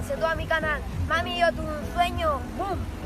suscríbanse todo a mi canal. Mami, yo tuve sueño. ¡Bum!